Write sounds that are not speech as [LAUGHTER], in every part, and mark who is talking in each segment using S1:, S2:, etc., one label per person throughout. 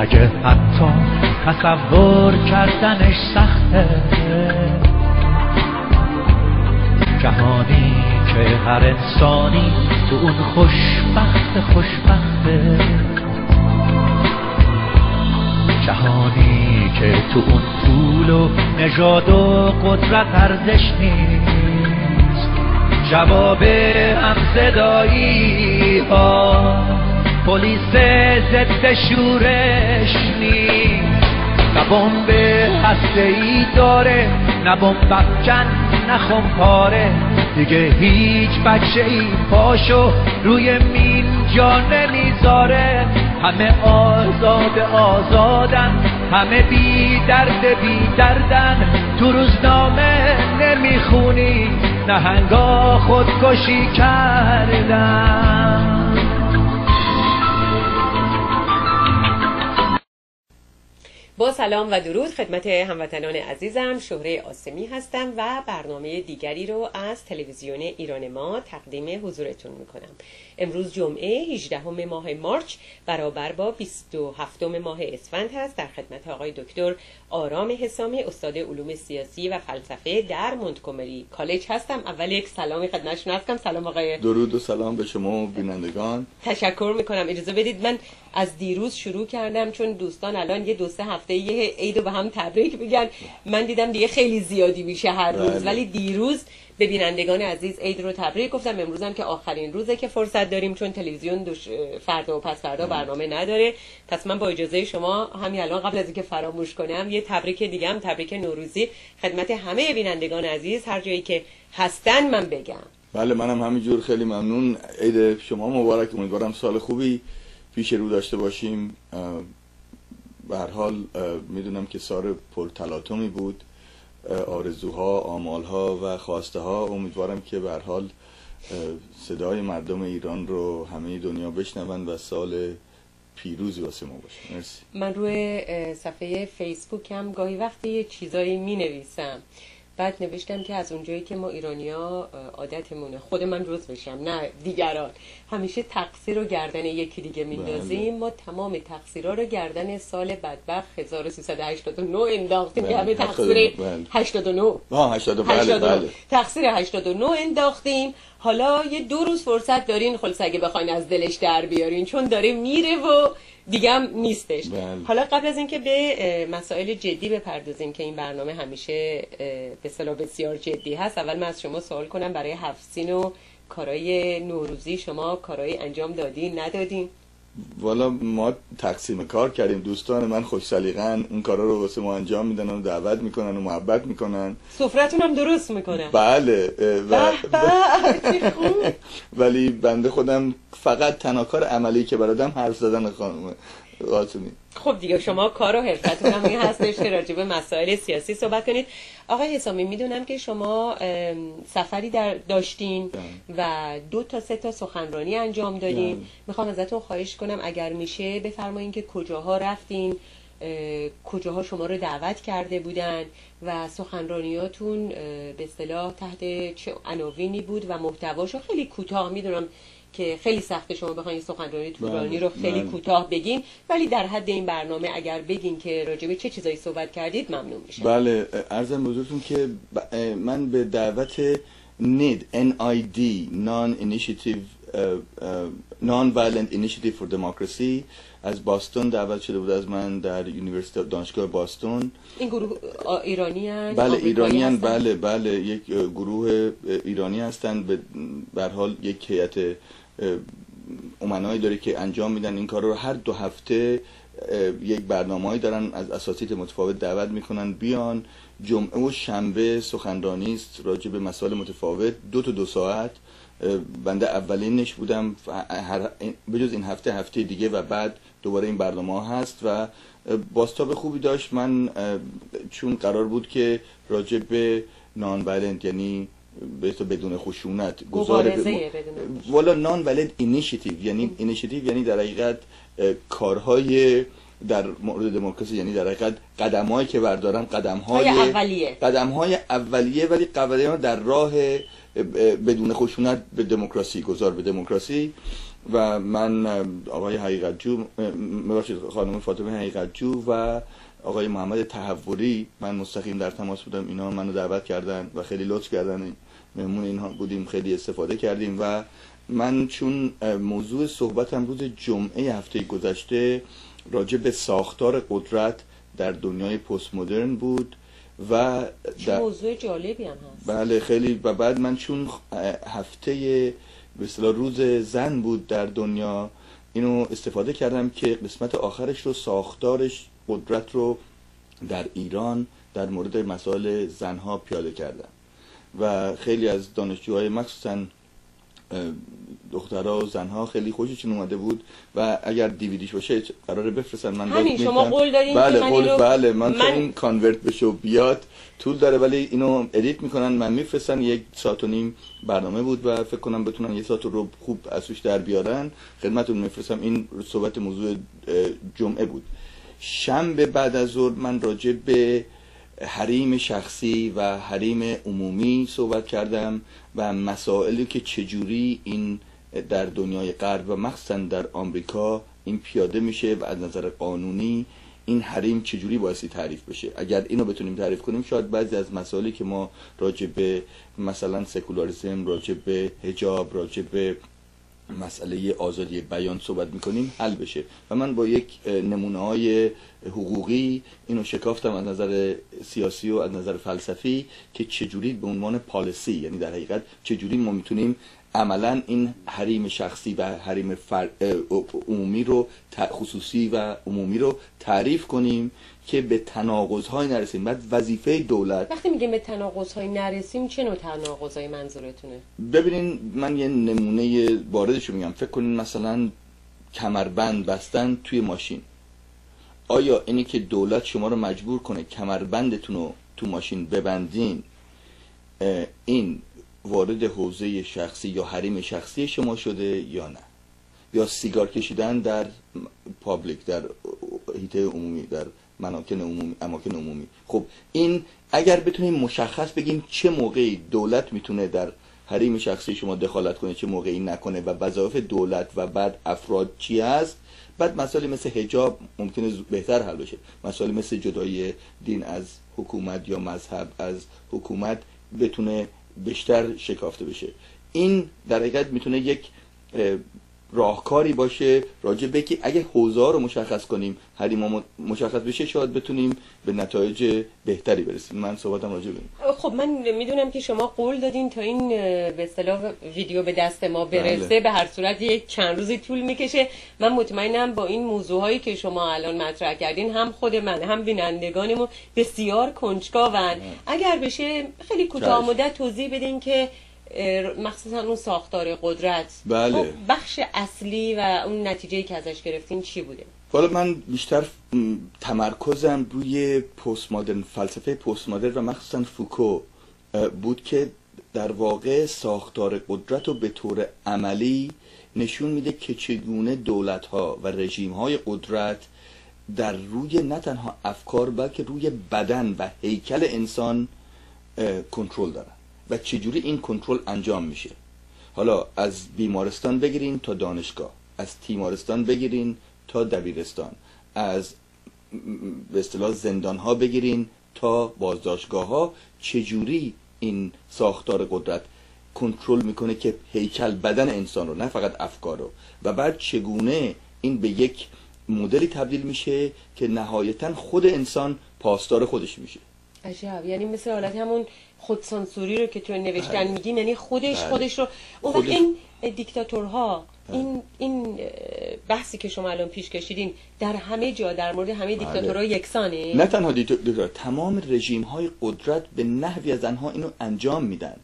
S1: اگه حتی تصور کردنش سخته. جهانی که هر انسانی تو اون خوشبخت خوشبخته. جهانی که تو اون پول و نژاد و قدرت ارزش نیست. جواب هم صدایی ها. پلیس ضد شورش نیست. نه بمب هسته ای داره نه بمب افکن نه پاره دیگه هیچ بچه ای پاشو روی مین جا نمی‌ذاره. همه آزاد آزادن همه بی درد بی دردن. تو روزنامه نمی‌خونی نهنگا خودکشی کردن.
S2: با سلام و درود خدمت هموطنان عزیزم. شهره آسمی هستم و برنامه دیگری رو از تلویزیون ایران ما تقدیم حضورتون می‌کنم. امروز جمعه 18 ماه مارچ برابر با 27 ماه اسفند هست. در خدمت آقای دکتر آرام حسامی استاد علوم سیاسی و فلسفه در مونتگومری کالج هستم. اول یک سلامی خدمتشون هستم سلام آقای
S3: درود و سلام به شما بینندگان.
S2: تشکر می‌کنم. اجازه بدید من از دیروز شروع کردم چون دوستان الان یه دو سه هفته یه عید به هم تبریک بگن من دیدم دیگه خیلی زیادی میشه هر روز. بله. ولی دیروز به بینندگان عزیز عید رو تبریک گفتم. امروزم که آخرین روزه که فرصت داریم چون تلویزیون دوش فردا و پس فردا برنامه نداره. پس من با اجازه شما همین الان قبل از اینکه فراموش کنم یه تبریک دیگه هم تبریک نوروزی خدمت همه بینندگان عزیز. هر جایی که هستن من بگم.
S3: بله منم همینجور خیلی ممنون. عید شما مبارک امیدوارم سال خوبی پیش رو داشته باشیم به هر حال می‌دونم که سال پرتلاطمی بود آرزوها آمالها و خواسته ها امیدوارم که به حال صدای مردم ایران رو همه دنیا بشنون و سال پیروزی واسه ما باشه. مرسی.
S2: من روی صفحه فیسبوک هم گاهی وقتی یه چیزایی می نویسم بعد نوشتم که از اونجایی که ما ایرانیا عادتمونه. خود من روز بشم نه دیگران. همیشه تقصیر رو گردن یکی دیگه میندازیم. بله. ما تمام تقصیرها رو گردن سال بدبخت 1389 انداختیم. که همه تقصیر 89
S3: بله بله.
S2: تقصیر 89 انداختیم. حالا یه دو روز فرصت دارین خلص اگه بخواین از دلش در بیارین. چون داره میره و دیگه هم نیستش بله. حالا قبل از اینکه به مسائل جدی بپردازیم که این برنامه همیشه به صلاح بسیار جدی هست اول من از شما سوال کنم برای هفسین و کارهای نوروزی شما کارهای انجام دادین ندادین
S3: والا ما تقسیم کار کردیم. دوستان من خوش سلیقن اون کارا رو واسه ما انجام میدن و دعوت می‌کنن و محبت می‌کنن.
S2: سفرتون هم درست می‌کنن
S3: بله. و... [LAUGHS] ولی بنده خودم فقط تنها عملی که برادم حرف زدن خانم قاسمی
S2: خب دیگه شما کار و حرفتون هم این هستش که راجع به مسائل سیاسی صحبت کنید آقای حسامی می‌دونم که شما سفری در داشتین بله. و دو تا سه تا سخنرانی انجام دادین بله. می‌خوام ازتون خواهش کنم اگر میشه بفرمایین که کجاها رفتین کجاها شما رو دعوت کرده بودن و سخنرانیاتون به اصطلاح تحت چه عناوینی بود و محتواشو خیلی کوتاه می‌دونم که خیلی سخته شما بخواین سخنرانی طولانی رو خیلی بله. کوتاه بگین ولی در حد این برنامه اگر بگین که راجبه چه چیزایی صحبت کردید ممنون میشه
S3: بله ارزم بزرگتون که من به دعوت NID NID Non Initiative Non Violent Initiative for Democracy از باستون دعوت شده بود از من در یونیورسیته دانشگاه باستون.
S2: این گروه ایرانی هستن
S3: بله ایرانی هستن؟ بله بله یک گروه ایرانی هستند به حال یک هیئت امنایی داره که انجام میدن. این کار رو هر دو هفته یک برنامه دارن از اساتید متفاوت دعوت می‌کنن. بیان جمعه و شنبه سخنرانی است راجع به مسائل متفاوت. دو تا دو ساعت. بنده اولینش بودم. بجز این هفته هفته دیگه و بعد دوباره این برنامه هست و بازتاب خوبی داشت. من چون قرار بود که راجع به non یعنی به بدون خشونت
S2: گزار
S3: والا nonviolent initiative یعنی initiative یعنی در حقیقت کارهای در مورد دموکراسی یعنی در حقیقت قدمهایی که بردارن قدم های
S2: اولیه.
S3: قدم های اولیه ولی قدم در راه بدون خشونت به دموکراسی گذار به دموکراسی. و من آقای حقیقت جو خانم فاطمه حقیقت جو و آقای محمد تحوری من مستقیم در تماس بودم اینا منو دعوت کردن و خیلی لطف کردن. مهمون اینها بودیم خیلی استفاده کردیم و من چون موضوع صحبتم روز جمعه هفته گذشته راجع به ساختار قدرت در دنیای پست مدرن بود. و
S2: در... موضوع جالبی هم هست.
S3: بله خیلی. و بعد من چون هفته به روز زن بود در دنیا اینو استفاده کردم که قسمت آخرش رو ساختارش قدرت رو در ایران در مورد مسائل زنها پیاده کردم. و خیلی از دانشجوهای مخصوصا دخترها و زنها خیلی خوششون اومده بود و اگر دیویدیش باشه قراره بفرستن. من
S2: همین شما قول دارین
S3: بله قول بله من, من... این کانورت بشه و بیاد طول داره ولی اینو ادیت می‌کنن من میفرستن. یک ساعت و نیم برنامه بود و فکر کنم بتونن یک ساعت رو خوب از در بیارن. خدمتتون میفرستم. این صحبت موضوع جمعه بود. شنبه بعد از ظهر من راجع به حریم شخصی و حریم عمومی صحبت کردم و مسائلی که چجوری این در دنیای غرب و مخصوصا در آمریکا این پیاده میشه و از نظر قانونی این حریم چجوری بایستی تعریف بشه. اگر اینو بتونیم تعریف کنیم شاید بعضی از مسائلی که ما راجع به مثلا سکولاریسم راجع به هجاب راجع به مسئله آزادی بیان صحبت می‌کنیم حل بشه. و من با یک نمونه های حقوقی اینو شکافتم از نظر سیاسی و از نظر فلسفی که چجوری به عنوان پالیسی یعنی در حقیقت چجوری ما می‌تونیم عملا این حریم شخصی و حریم عمومی رو خصوصی و عمومی رو تعریف کنیم که به تناقض های نرسیم. بعد وظیفه دولت
S2: وقتی میگیم به تناقض های نرسیم چه نوع تناقض های منظورتونه؟
S3: ببینین من یه نمونه واردش میگم. فکر کنین مثلا کمربند بستن توی ماشین. آیا اینی که دولت شما رو مجبور کنه کمربندتون رو تو ماشین ببندین این وارد حوزه شخصی یا حریم شخصی شما شده یا نه؟ یا سیگار کشیدن در پابلیک در هیته عمومی در مناکن عمومی اماکن عمومی. خب این اگر بتونیم مشخص بگیم چه موقعی دولت می‌تونه در حریم شخصی شما دخالت کنه چه موقعی نکنه و وظایف دولت و بعد افراد چی هست بعد مسائل مثل حجاب ممکنه بهتر حل بشه. مسائل مثل جدای دین از حکومت یا مذهب از حکومت بتونه بیشتر شکافته بشه. این در حقیقت می‌تونه یک راهکاری باشه راجع به که اگه حوزه رو مشخص کنیم حریم مشخص بشه شاید بتونیم به نتایج بهتری برسیم. من صحبتم راجع به
S2: خب من می‌دونم که شما قول دادین تا این به اصطلاح ویدیو به دست ما برسه. بله. به هر صورت یک چند روزی طول می‌کشه. من مطمئنم با این موضوع هایی که شما الان مطرح کردین هم خود من هم بینندگانمون بسیار کنجکاون. بله. اگر بشه خیلی کوتاه مدت توضیح بدین که مخصوصا اون ساختار قدرت.
S3: بله. خب،
S2: بخش اصلی و اون نتیجه که ازش گرفتین چی بوده؟
S3: حالا من بیشتر تمرکزم روی پست مدرن فلسفه پست مدرن و مخصوصا فوکو بود که در واقع ساختار قدرت رو به طور عملی نشون میده که چگونه دولت ها و رژیم های قدرت در روی نه تنها افکار بلکه روی بدن و هیکل انسان کنترل دارن. و چجوری این کنترل انجام میشه. حالا از بیمارستان بگیرین تا دانشگاه از تیمارستان بگیرین تا دبیرستان از به اصطلاح زندان ها بگیرین تا بازداشتگاه ها چجوری این ساختار قدرت کنترل می‌کنه که هیکل بدن انسان رو نه فقط افکار رو؟ و بعد چگونه این به یک مدلی تبدیل میشه که نهایتا خود انسان پاسدار خودش میشه؟
S2: عجب. یعنی مثل حالت همون خودسانسوری رو که تو نوشتن بله. میگین یعنی خودش بله. خودش رو اون وقت این دیکتاتورها بله. این این بحثی که شما الان پیش کشیدین در همه جا در مورد همه دیکتاتورها یکسانه
S3: نه تنها دیکتاتور تمام رژیم های قدرت به نحوی از آنها اینو انجام میدن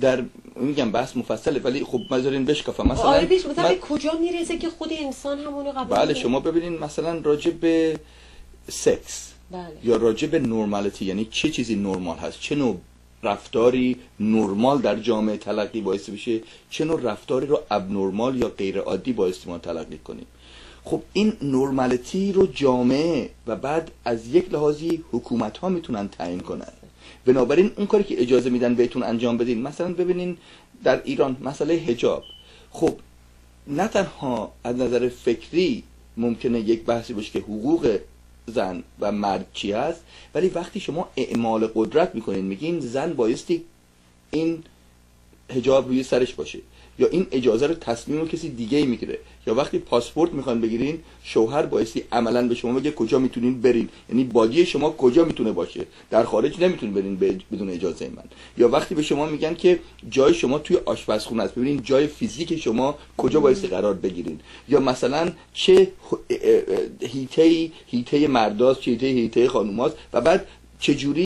S3: در میگم بحث مفصله ولی خب مذارین بشکافم مثلا
S2: آره بیش مثلا کجا می‌رسه که خود انسان همونو قبول
S3: بله شما ببینین مثلا راجع به سکس
S2: بله.
S3: یا راجع به نورمالیتی یعنی چه چیزی نرمال هست چه نوع رفتاری نرمال در جامعه تلقی باعث بشه چه نوع رفتاری رو ابنرمال یا غیر عادی باعث ما تلقی کنیم. خب این نرمالتی رو جامعه و بعد از یک لحاظی حکومت ها می‌تونن تعیین کنن. بنابراین اون کاری که اجازه میدن بهتون انجام بدین مثلا ببینین در ایران مسئله حجاب. خب نه تنها از نظر فکری ممکنه یک بحثی باشه که حقوق زن و مرد چی هست ولی وقتی شما اعمال قدرت می‌کنین میگین زن بایستی این هجاب روی سرش باشه. یا این اجازه رو تصمیم رو کسی دیگه ای می‌گیره. یا وقتی پاسپورت می‌خوان بگیرین شوهر بایستی عملا به شما بگه کجا می‌تونین برین. یعنی بادی شما کجا می‌تونه باشه. در خارج نمی‌تونین برین بدون اجازه من. یا وقتی به شما میگن که جای شما توی آشپزخونه است. ببینین جای فیزیک شما کجا بایستی قرار بگیرین. یا مثلا چه هیته هیته مرداست چه هیته هیته خانوماست و بعد چجوری